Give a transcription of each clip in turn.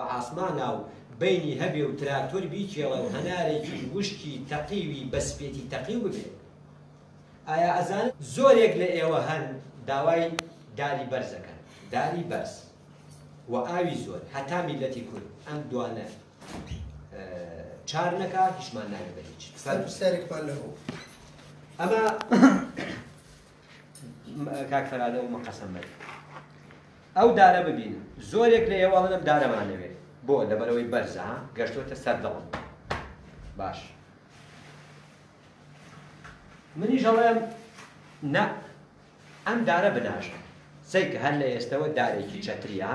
بە عاسمانا و بەینی هەبێ و تراکتۆر بیکێڵێ و هەنارێکیش وشکی تەقیوی بە سپێتی تەقیو ببێ؟ ئایا ئەزانن زۆرێک لە ئێوە هەن داوای داری بەرز دەکەن، داری بەرز و ئاوی زۆر هەتا میللەتی کورد ئەم دوانە چار نەکا هیچمان ناوێ بە هیچ. سەر سەرێکمان لەوە. ئەمە کاک فەرادە و مەقەسەم بەرێ ئەو دارە ببین زۆرێک لە ئێوە ئەڵێم دارەمانەوێ بۆ لەبەرەوەی بەرزە گەشتوەتە سەر دڵم باش منیش ئەڵێم نە ئەم دارە بناژە سەیکە هەر لە ئێستەوە دارێکی چەتریا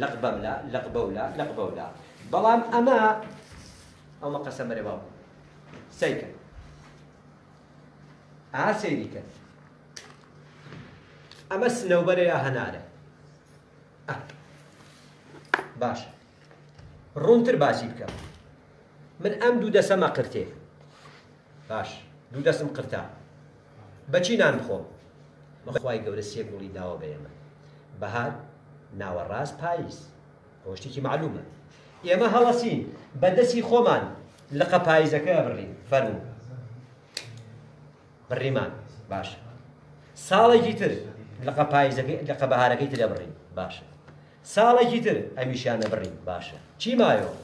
لەق بەملا لەق بەولا لەق بەولا بەڵام ئەمە ئەو مەقەسە مەرەباو سەیکە ئەها سەیری کەن ئەمە سنەوبەرە یا هەنارە باشە ڕوونتر باسی بکەم من ئەم دوو دەسەمە قرتێ باش دوو دەسم قرتا بەچی نان بخۆم بەخوای گەورە سێ گوڵی داوە بە ئێمە بەهار ناوەڕاست پاییز ئەوە شتێکی معلومە ئێمە هەڵەسین بە دەستی خۆمان لقە پاییزەکە بڕین فەرموو بڕیمان باشە ساڵێکی تر لقە پاییزەکەی لقە بەهارەکەی ترە بڕین باشە ساڵێکی تر ئەمیشیانە بڕین باشە چی مایەوە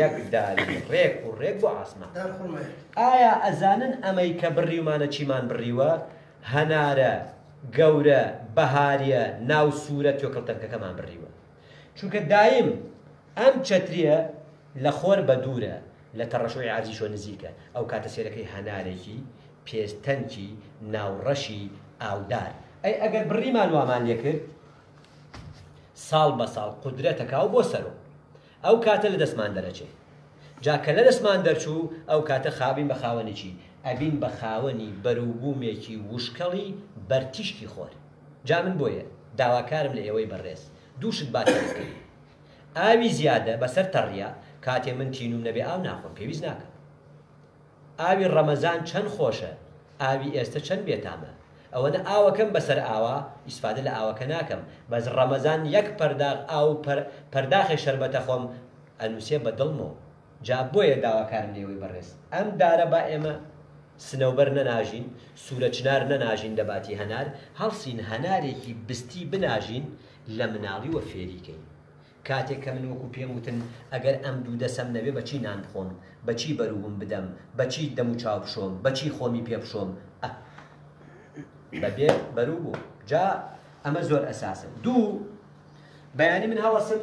یەک داری ڕێک و ڕێک بۆ عاسمان. ئایا ئەزانن ئەمەی کە بڕیومانە چیمان بڕیوە؟ هەنارە، گەورە، بەهاریە، ناو سوورە توێکڵ تەنکەکەمان بڕیوە. چونکە دایم ئەم چەتریە لە خۆر بە دوورە، لە تەڕەشوعی عەرزیشەوە نزیکە، ئەو کاتە سێرەکەی هەنارێکی پێست تەنکی ناو ڕەشی ئاودار. ئەی ئەگەر بڕیمان وامان لێکرد؟ ساڵ بە ساڵ قودرەتە کاو بۆ سەرۆ. ئەو کاتە لە دەستمان دەرەچێ. جا کە لە دەستمان دەرچوو، ئەو کاتە خاوبین بە خاوەنی چی؟ ئەبین بە خاوەنی بەروبوومێکی وشکەڵی بەر تیشکی خۆر. جا من بۆیە داواکارم لە ئێوەی بەڕێز، دوو شت با تێر بکەین. ئاوی زیادە بە سەر تەڕییە، کاتێ من تینووم نەبێ ئاو ناخۆم، پێویست ناکەم. ئاوی ڕەمەزان چەن خۆشە ئاوی ئێستە چەن بێتامە ئەوەنە ئاوەکەم بەسەر ئاوا ئیسفادە لە ئاوەکە ناکەم بەس ڕەمەزان یەک پەرداغ ئاو و پەر پەرداخێ شەربەتە خۆم ئەنوسێ بە دڵمۆ جا بۆیە داواکارم لێوەی بەڕێز ئەم دارە با ئێمە سنەوبەر نەناژین سورە چنار نەناژین لە باتی هەنار هەڵسین هەنارێکی بستی بناژین لە مناڵیوە فێری کەین کاتێک کە من وەکو پێم وتن ئەگەر ئەم دوو دەسەم نەبێ بە چی نان بخۆم؟ بە چی بەرووم بدەم؟ بە چی دەم و چاو بشۆم؟ بە چی خۆمی پێ بشۆم؟ ئە بە بێ بەروو بوو. جا ئەمە زۆر ئەساسە. دوو، بەیانی من هەڵەسم.